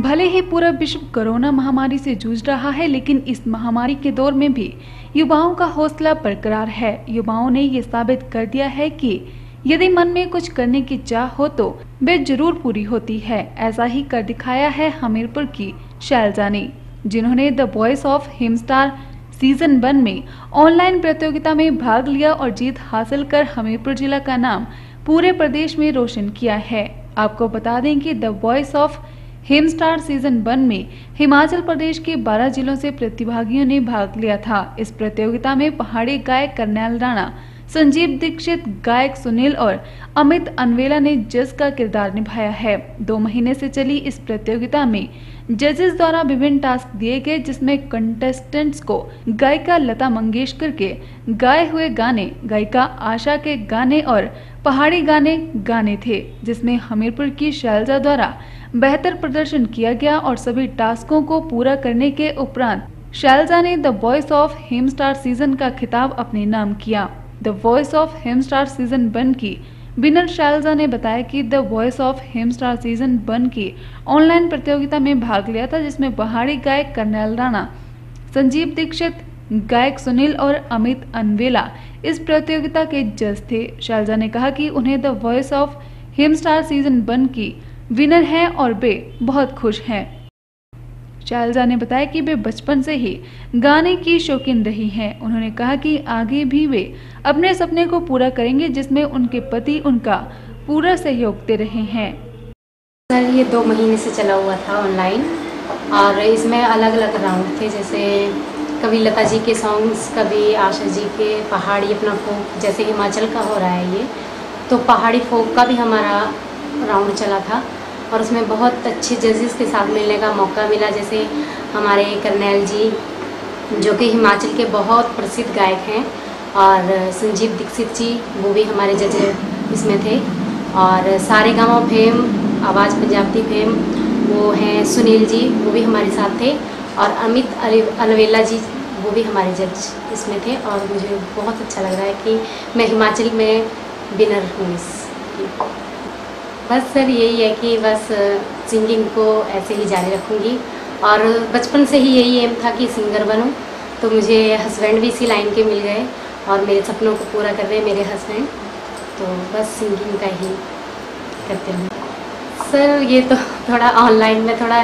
भले ही पूरा विश्व कोरोना महामारी से जूझ रहा है, लेकिन इस महामारी के दौर में भी युवाओं का हौसला बरकरार है। युवाओं ने ये साबित कर दिया है कि यदि मन में कुछ करने की चाह हो तो वे ज़रूर पूरी होती है। ऐसा ही कर दिखाया है हमीरपुर की शैलजा ने जिन्होंने the voice of Him Star season one में ऑनलाइन प्रतियोगिता में भाग लिया और जीत हासिल कर हमीरपुर जिला का नाम पूरे प्रदेश में रोशन किया है। आपको बता दें कि the voice of Him Star season one में हिमाचल प्रदेश के 12 जिलों से प्रतिभागियों ने भाग लिया था। इस प्रतियोगिता में पहाड़ी गायक करनैल राणा, संजीव दीक्षित गायक सुनील और अमित अनवेला ने जज का किरदार निभाया है। दो महीने से चली इस प्रतियोगिता में जजेस द्वारा विभिन्न टास्क दिए गए, जिसमें कंटेस्टेंट्स को गायिका लता मंगेशकर के गाए हुए गाने, गायिका आशा के गाने और पहाड़ी गाने गाने थे, जिसमें हमीरपुर की शैलजा द्वारा बेहतर प्रदर्शन किया गया और सभी टास्कों को पूरा करने के उपरांत शैलजा ने the voice of Him Star season का खिताब अपने नाम किया। The voice of Him Star season one की। विनर शैलजा ने बताया कि the voice of Him Star season one की ऑनलाइन प्रतियोगिता में भाग लिया था, जिसमें पहाड़ी गायक करनैल राणा, संजीव दीक्षित, गायक सुनील और अमित अनवेला इस प्रतियोगिता के जज थे। शैलजा ने कहा कि उन्हें the voice of Him Star season one की विनर हैं और वे बहुत खुश हैं। शैलजा ने बताया कि वे बचपन से ही गाने की शौकीन रही हैं। उन्होंने कहा कि आगे भी वे अपने सपने को पूरा करेंगे, जिसमें उनके पति उनका पूरा सहयोग दे रहे हैं। सर, ये दो महीने से चला हुआ था ऑनलाइन, और इसमें अलग अलग राउंड थे, जैसे कभी लता जी के सॉन्ग्स कभी आशा जी के पहाड़ी अपना फोक, जैसे हिमाचल का हो रहा है ये। तो पहाड़ी फोक का भी हमारा राउंड चला था। और उसमें बहुत अच्छे जजेस के साथ मिलने का मौका मिला, जैसे हमारे करनैल जी, जो कि हिमाचल के बहुत प्रसिद्ध गायक हैं, और संजीव दीक्षित जी, वो भी हमारे जज इसमें थे, और सारे गाँव फेम, आवाज़ पंजाब पंजाबी फेम, वो हैं सुनील जी, वो भी हमारे साथ थे, और अमित अलवेला जी, वो भी हमारे जज इसमें थे, और मुझे बहुत अच्छा लग रहा है कि मैं हिमाचल में विनर हूँ इस बस सर यही है कि बस सिंगिंग को ऐसे ही जारी रखूँगी। और बचपन से ही यही एम था कि सिंगर बनूँ। तो मुझे हस्बैंड भी इसी लाइन के मिल गए और मेरे सपनों को पूरा कर रहे मेरे हस्बैंड तो बस सिंगिंग का ही करते हैं। सर, ये तो थोड़ा ऑनलाइन में थोड़ा